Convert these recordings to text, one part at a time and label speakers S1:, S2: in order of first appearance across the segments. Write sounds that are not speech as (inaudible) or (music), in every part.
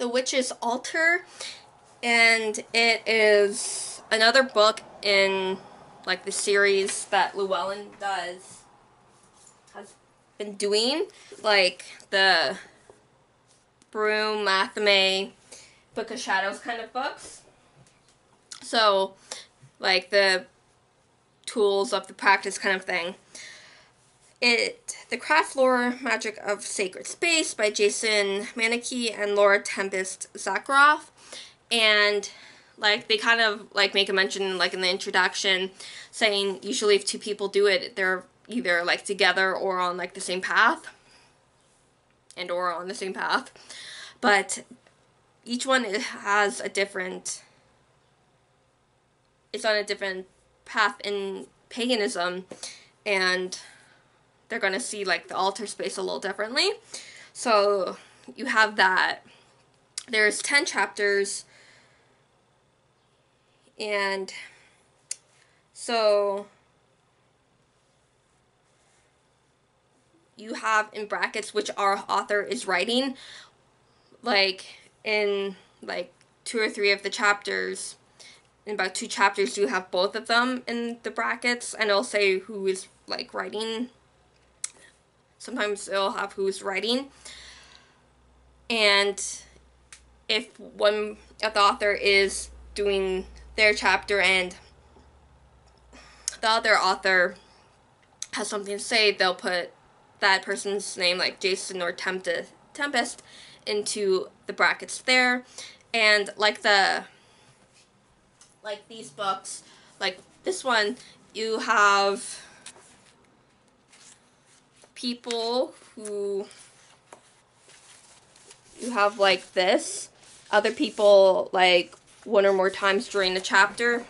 S1: The Witch's Altar, and it is another book in like the series that Llewellyn does has been doing, like the Broom, Athame, Book of Shadows kind of books. So, like the tools of the practice kind of thing. It The Craft Lore Magic of Sacred Space by Jason Mankey and Laura Tempest Zakroff. And like they kind of like make a mention like in the introduction saying usually if two people do it they're either like together or on like the same path and or on the same path. But each one has a different it's on a different path in paganism and they're going to see like the altar space a little differently. So you have that. There's 10 chapters and so you have in brackets which our author is writing like in like two or three of the chapters in about two chapters you have both of them in the brackets and it'll say who is like writing sometimes it'll have who's writing. And if one of the author is doing their chapter and the other author has something to say they'll put that person's name like jason or tempest into the brackets there. And like the like these books, like this one, you have people who you have like this, other people like one or more times during the chapter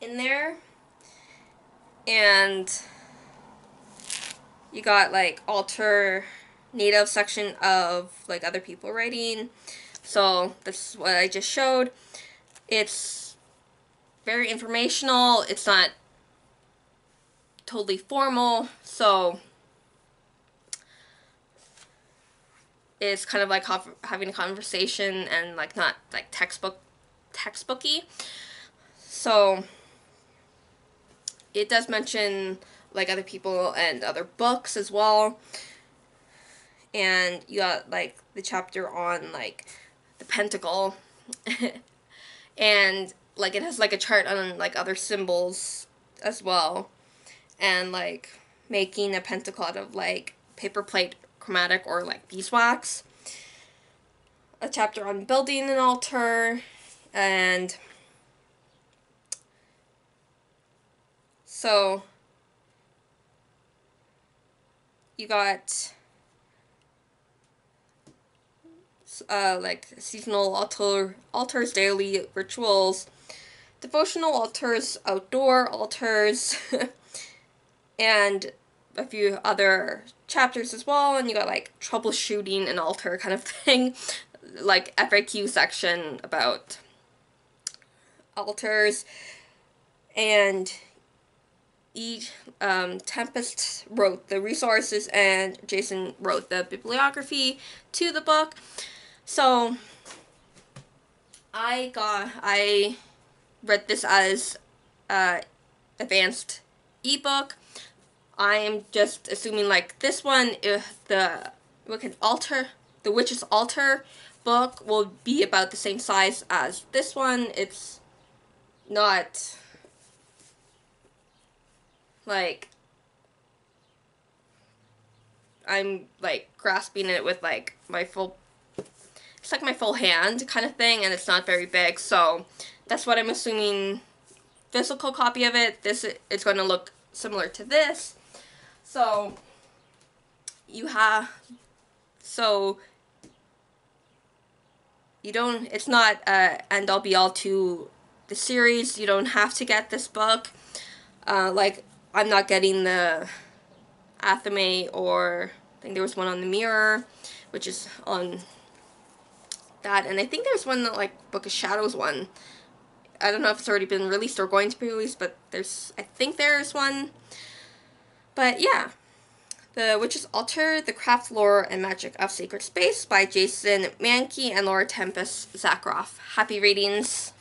S1: in there. And you got like alter native section of like other people writing. So this is what I just showed. It's very informational. It's not totally formal. So it's kind of like having a conversation and like not like textbook textbooky. So it does mention like other people and other books as well. And you got like the chapter on like the pentacle (laughs) and like it has like a chart on like other symbols as well and like making a pentacle out of like paper plate chromatic or like beeswax. A chapter on building an altar and so you got uh, like seasonal altar altars, daily rituals, devotional altars, outdoor altars, (laughs) and a few other chapters as well. And you got like troubleshooting an altar kind of (laughs) thing, like FAQ section about altars, and each um, Tempest wrote the resources and Jason wrote the bibliography to the book. So I got I read this as uh, advanced ebook. I am just assuming like this one, if the we can alter the witch's altar book will be about the same size as this one. It's not like I'm like grasping it with like my full it's like my full hand kind of thing and it's not very big so that's what I'm assuming physical copy of it this is going to look similar to this so you have so you don't it's not uh, end all be all to the series you don't have to get this book uh, like I'm not getting the Athame or I think there was one on the mirror which is on that. And I think there's one that, like, Book of Shadows one. I don't know if it's already been released or going to be released, but there's, I think there's one. But yeah, The Witch's Altar, The Craft, Lore, and Magic of Sacred Space by Jason Mankey and Laura Tempest Zakroff. Happy readings.